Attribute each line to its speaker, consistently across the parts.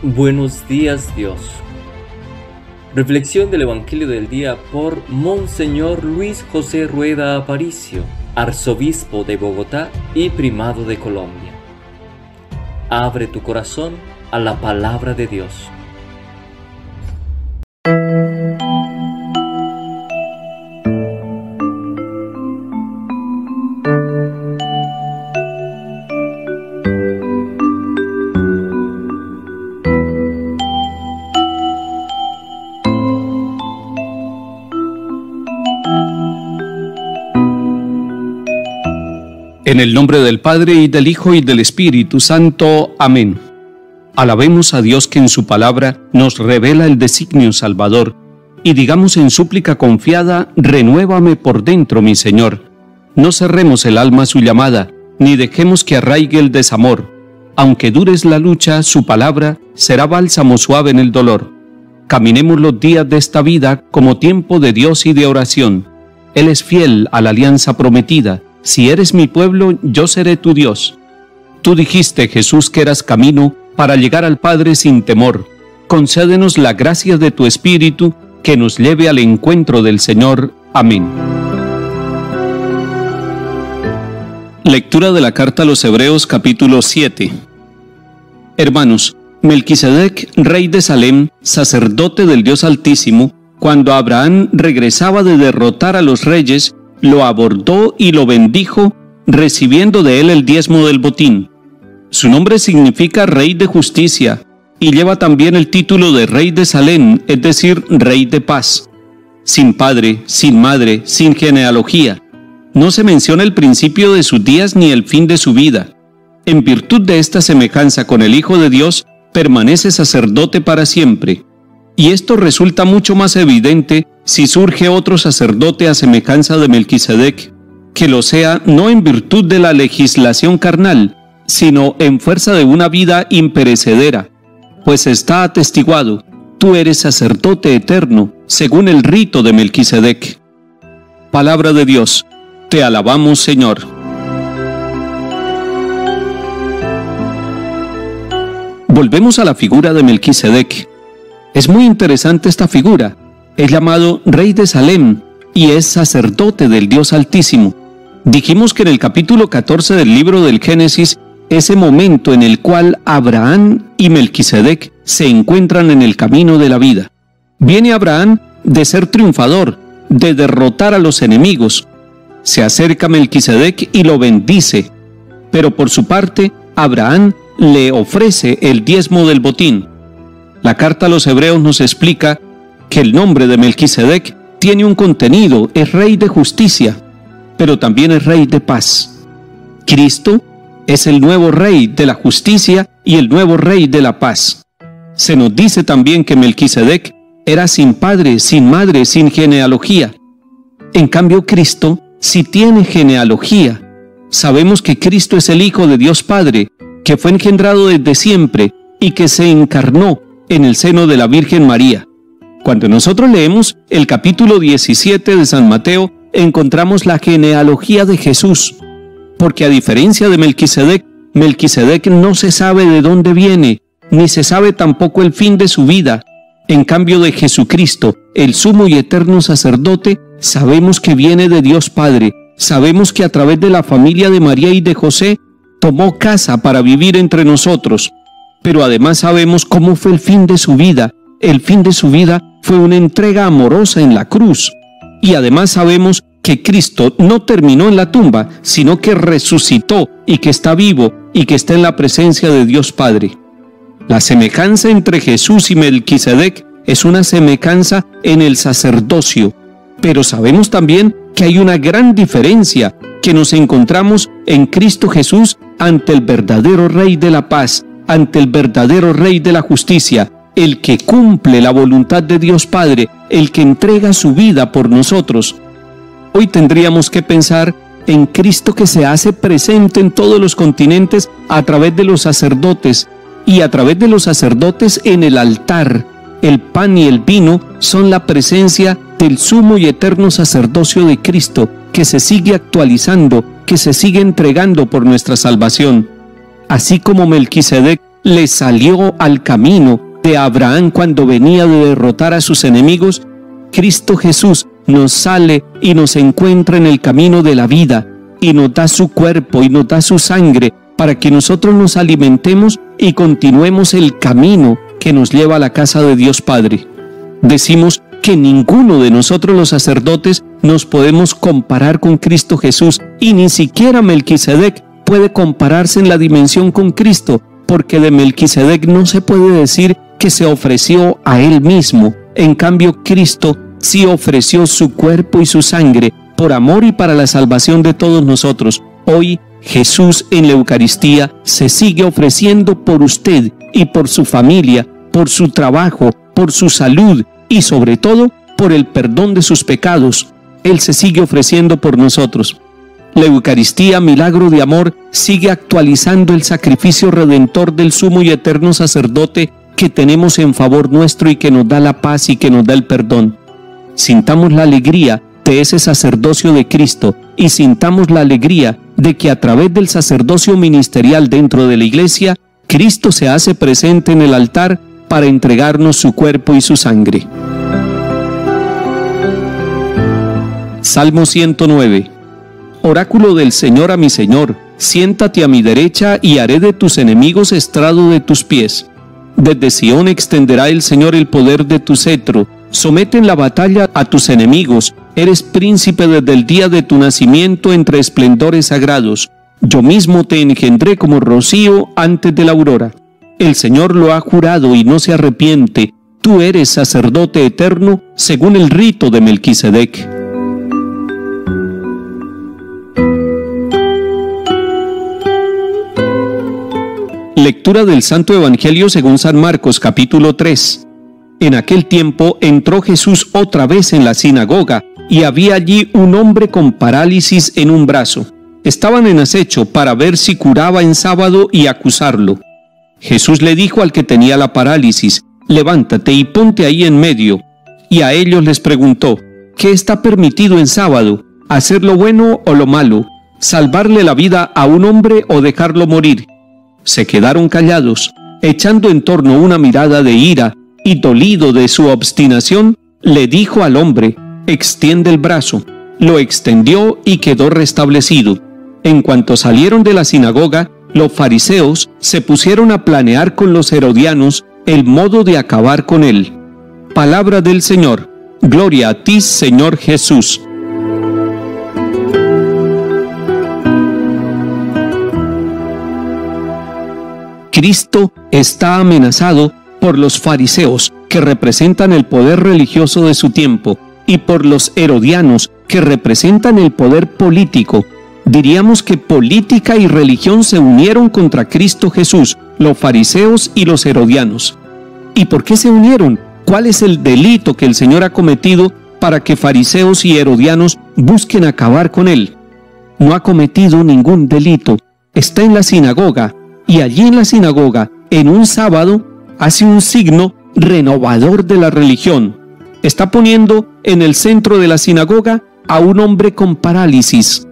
Speaker 1: Buenos días Dios. Reflexión del Evangelio del Día por Monseñor Luis José Rueda Aparicio, arzobispo de Bogotá y primado de Colombia. Abre tu corazón a la palabra de Dios.
Speaker 2: En el nombre del Padre y del Hijo y del Espíritu Santo. Amén. Alabemos a Dios que en su palabra nos revela el designio salvador y digamos en súplica confiada, renuévame por dentro, mi Señor. No cerremos el alma a su llamada, ni dejemos que arraigue el desamor. Aunque dures la lucha, su palabra será bálsamo suave en el dolor. Caminemos los días de esta vida como tiempo de Dios y de oración. Él es fiel a la alianza prometida si eres mi pueblo, yo seré tu Dios. Tú dijiste, Jesús, que eras camino para llegar al Padre sin temor. Concédenos la gracia de tu Espíritu que nos lleve al encuentro del Señor. Amén. Lectura de la carta a los Hebreos capítulo 7. Hermanos, Melquisedec, rey de Salem, sacerdote del Dios Altísimo, cuando Abraham regresaba de derrotar a los reyes, lo abordó y lo bendijo, recibiendo de él el diezmo del botín. Su nombre significa Rey de Justicia y lleva también el título de Rey de Salem, es decir, Rey de Paz. Sin padre, sin madre, sin genealogía. No se menciona el principio de sus días ni el fin de su vida. En virtud de esta semejanza con el Hijo de Dios, permanece sacerdote para siempre. Y esto resulta mucho más evidente si surge otro sacerdote a semejanza de Melquisedec, que lo sea no en virtud de la legislación carnal, sino en fuerza de una vida imperecedera, pues está atestiguado, tú eres sacerdote eterno, según el rito de Melquisedec. Palabra de Dios, te alabamos Señor. Volvemos a la figura de Melquisedec. Es muy interesante esta figura, es llamado rey de Salem y es sacerdote del Dios Altísimo. Dijimos que en el capítulo 14 del libro del Génesis, ese momento en el cual Abraham y Melquisedec se encuentran en el camino de la vida. Viene Abraham de ser triunfador, de derrotar a los enemigos. Se acerca Melquisedec y lo bendice, pero por su parte, Abraham le ofrece el diezmo del botín. La carta a los hebreos nos explica que el nombre de Melquisedec tiene un contenido, es rey de justicia, pero también es rey de paz. Cristo es el nuevo rey de la justicia y el nuevo rey de la paz. Se nos dice también que Melquisedec era sin padre, sin madre, sin genealogía. En cambio, Cristo sí tiene genealogía. Sabemos que Cristo es el Hijo de Dios Padre, que fue engendrado desde siempre y que se encarnó en el seno de la Virgen María. Cuando nosotros leemos el capítulo 17 de San Mateo, encontramos la genealogía de Jesús, porque a diferencia de Melquisedec, Melquisedec no se sabe de dónde viene, ni se sabe tampoco el fin de su vida. En cambio de Jesucristo, el sumo y eterno sacerdote, sabemos que viene de Dios Padre, sabemos que a través de la familia de María y de José, tomó casa para vivir entre nosotros, pero además sabemos cómo fue el fin de su vida. El fin de su vida fue una entrega amorosa en la cruz. Y además sabemos que Cristo no terminó en la tumba, sino que resucitó y que está vivo y que está en la presencia de Dios Padre. La semejanza entre Jesús y Melquisedec es una semejanza en el sacerdocio, pero sabemos también que hay una gran diferencia que nos encontramos en Cristo Jesús ante el verdadero Rey de la paz, ante el verdadero Rey de la justicia, el que cumple la voluntad de Dios Padre, el que entrega su vida por nosotros. Hoy tendríamos que pensar en Cristo que se hace presente en todos los continentes a través de los sacerdotes y a través de los sacerdotes en el altar. El pan y el vino son la presencia del sumo y eterno sacerdocio de Cristo que se sigue actualizando, que se sigue entregando por nuestra salvación. Así como Melquisedec le salió al camino de Abraham cuando venía de derrotar a sus enemigos, Cristo Jesús nos sale y nos encuentra en el camino de la vida y nos da su cuerpo y nos da su sangre para que nosotros nos alimentemos y continuemos el camino que nos lleva a la casa de Dios Padre. Decimos que ninguno de nosotros los sacerdotes nos podemos comparar con Cristo Jesús y ni siquiera Melquisedec puede compararse en la dimensión con Cristo, porque de Melquisedec no se puede decir que se ofreció a él mismo. En cambio, Cristo sí ofreció su cuerpo y su sangre por amor y para la salvación de todos nosotros. Hoy Jesús en la Eucaristía se sigue ofreciendo por usted y por su familia, por su trabajo, por su salud y sobre todo por el perdón de sus pecados. Él se sigue ofreciendo por nosotros. La Eucaristía, milagro de amor, sigue actualizando el sacrificio redentor del sumo y eterno sacerdote que tenemos en favor nuestro y que nos da la paz y que nos da el perdón. Sintamos la alegría de ese sacerdocio de Cristo y sintamos la alegría de que a través del sacerdocio ministerial dentro de la iglesia, Cristo se hace presente en el altar para entregarnos su cuerpo y su sangre. Salmo 109 Oráculo del Señor a mi Señor, siéntate a mi derecha y haré de tus enemigos estrado de tus pies. Desde Sión extenderá el Señor el poder de tu cetro, somete en la batalla a tus enemigos, eres príncipe desde el día de tu nacimiento entre esplendores sagrados. Yo mismo te engendré como rocío antes de la aurora. El Señor lo ha jurado y no se arrepiente. Tú eres sacerdote eterno según el rito de Melquisedec. Lectura del Santo Evangelio según San Marcos capítulo 3. En aquel tiempo entró Jesús otra vez en la sinagoga y había allí un hombre con parálisis en un brazo. Estaban en acecho para ver si curaba en sábado y acusarlo. Jesús le dijo al que tenía la parálisis, levántate y ponte ahí en medio. Y a ellos les preguntó, ¿qué está permitido en sábado? ¿Hacer lo bueno o lo malo? ¿Salvarle la vida a un hombre o dejarlo morir? Se quedaron callados, echando en torno una mirada de ira, y dolido de su obstinación, le dijo al hombre, extiende el brazo. Lo extendió y quedó restablecido. En cuanto salieron de la sinagoga, los fariseos se pusieron a planear con los herodianos el modo de acabar con él. Palabra del Señor. Gloria a ti, Señor Jesús. Cristo está amenazado por los fariseos, que representan el poder religioso de su tiempo, y por los herodianos, que representan el poder político diríamos que política y religión se unieron contra Cristo Jesús, los fariseos y los herodianos. ¿Y por qué se unieron? ¿Cuál es el delito que el Señor ha cometido para que fariseos y herodianos busquen acabar con él? No ha cometido ningún delito. Está en la sinagoga y allí en la sinagoga, en un sábado, hace un signo renovador de la religión. Está poniendo en el centro de la sinagoga a un hombre con parálisis,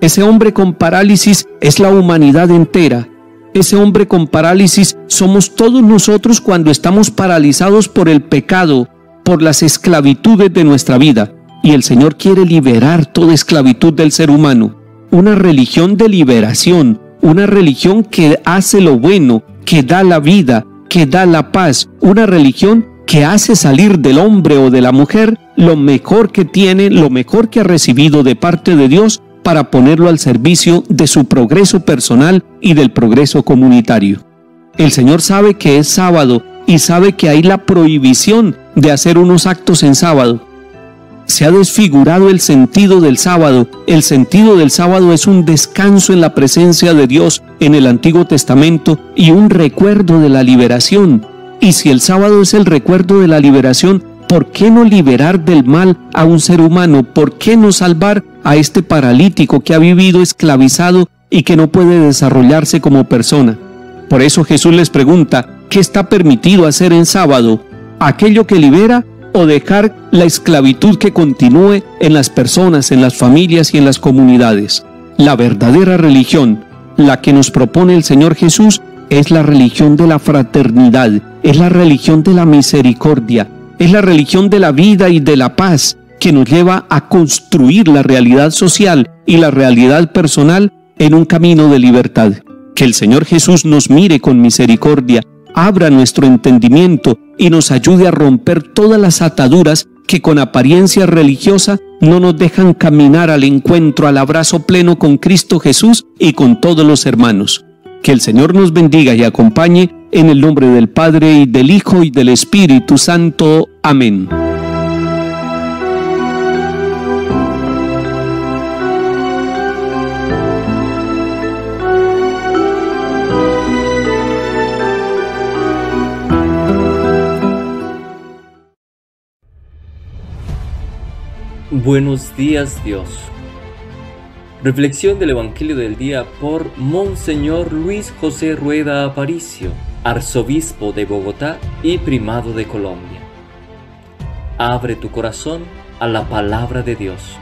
Speaker 2: ese hombre con parálisis es la humanidad entera. Ese hombre con parálisis somos todos nosotros cuando estamos paralizados por el pecado, por las esclavitudes de nuestra vida. Y el Señor quiere liberar toda esclavitud del ser humano. Una religión de liberación, una religión que hace lo bueno, que da la vida, que da la paz, una religión que hace salir del hombre o de la mujer lo mejor que tiene, lo mejor que ha recibido de parte de Dios para ponerlo al servicio de su progreso personal y del progreso comunitario. El Señor sabe que es sábado y sabe que hay la prohibición de hacer unos actos en sábado. Se ha desfigurado el sentido del sábado. El sentido del sábado es un descanso en la presencia de Dios en el Antiguo Testamento y un recuerdo de la liberación. Y si el sábado es el recuerdo de la liberación, ¿por qué no liberar del mal a un ser humano? ¿Por qué no salvar a este paralítico que ha vivido esclavizado y que no puede desarrollarse como persona? Por eso Jesús les pregunta, ¿qué está permitido hacer en sábado? ¿Aquello que libera o dejar la esclavitud que continúe en las personas, en las familias y en las comunidades? La verdadera religión, la que nos propone el Señor Jesús, es la religión de la fraternidad, es la religión de la misericordia, es la religión de la vida y de la paz que nos lleva a construir la realidad social y la realidad personal en un camino de libertad. Que el Señor Jesús nos mire con misericordia, abra nuestro entendimiento y nos ayude a romper todas las ataduras que con apariencia religiosa no nos dejan caminar al encuentro, al abrazo pleno con Cristo Jesús y con todos los hermanos. Que el Señor nos bendiga y acompañe en el nombre del Padre y del Hijo y del Espíritu Santo. Amén.
Speaker 1: Buenos días Dios. Reflexión del Evangelio del día por Monseñor Luis José Rueda Aparicio, arzobispo de Bogotá y primado de Colombia. Abre tu corazón a la palabra de Dios.